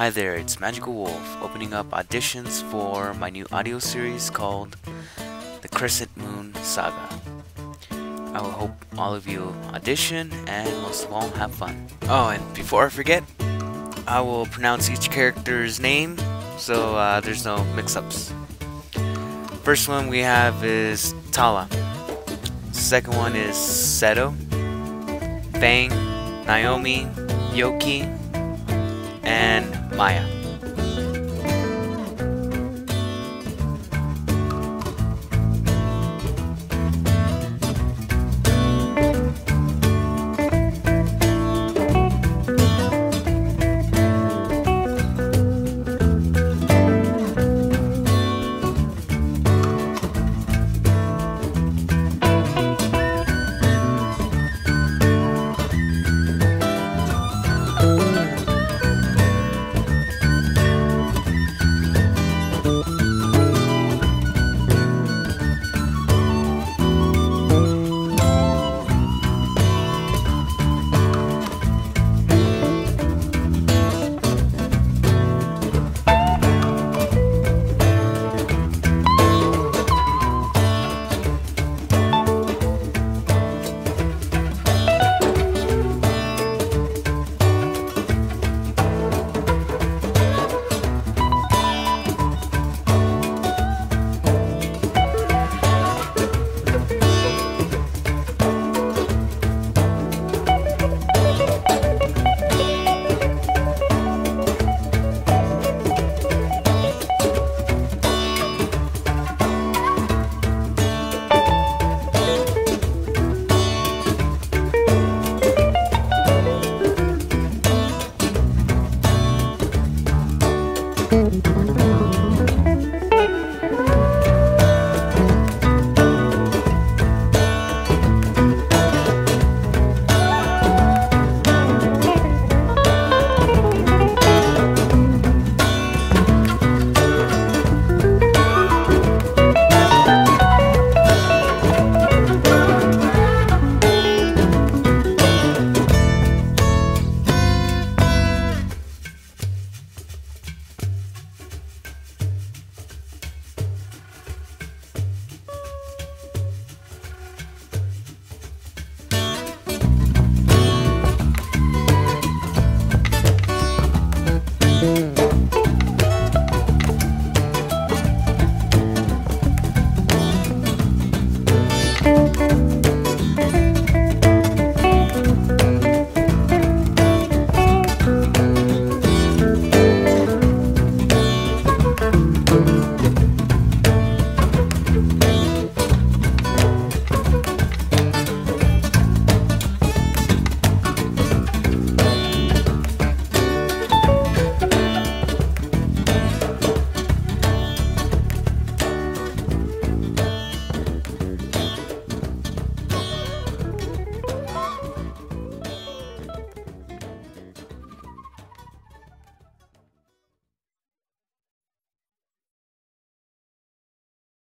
Hi there, it's Magical Wolf, opening up auditions for my new audio series called The Crescent Moon Saga. I will hope all of you audition and most of all have fun. Oh, and before I forget, I will pronounce each character's name so uh, there's no mix-ups. First one we have is Tala. Second one is Seto, Fang, Naomi, Yoki, and Maya.